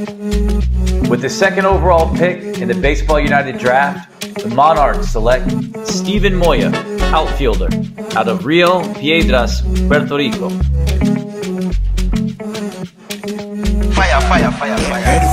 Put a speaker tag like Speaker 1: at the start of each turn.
Speaker 1: With the second overall pick in the Baseball United draft, the Monarchs select Steven Moya, outfielder, out of Rio Piedras, Puerto Rico.
Speaker 2: Fire, fire, fire, fire.